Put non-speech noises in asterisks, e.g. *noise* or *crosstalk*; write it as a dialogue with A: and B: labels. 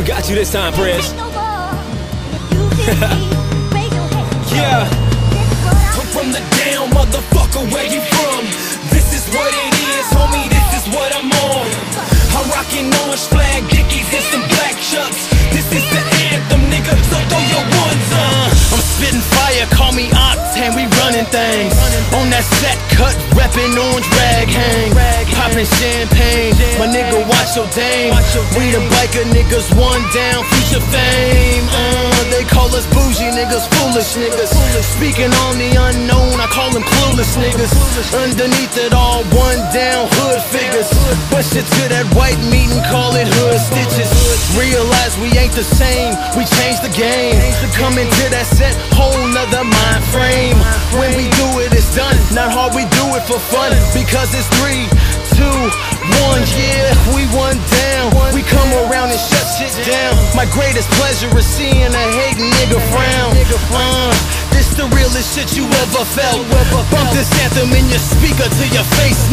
A: We got you this time, Prez. *laughs* yeah. I'm from the down, motherfucker, where you from? This is what it is, homie, this is what I'm on. I'm rocking orange flag, dickies, and some black chucks. This is the anthem, nigga, so throw your ones up.
B: I'm spitting fire, call me Octane, we running things. On that set cut, reppin' orange rag hang. Poppin' champagne, my nigga, watch your dame. We the biker niggas, one down, future fame. Uh, they call us bougie niggas, foolish niggas. Speaking on the unknown, I call them clueless niggas. Underneath it all, one down, hood figures. Push it to that white meat and call it hood stitches. Realize we ain't the same, we changed the game. Coming to that set, whole nother mind frame. When we do it, it's done. Not hard, we do it for fun. Because it's three, two, one. Yeah, we one down. We come around and shut shit down. My greatest pleasure is seeing a hating nigga frown. Uh, this the realest shit you ever felt. Bump this anthem in your speaker till your face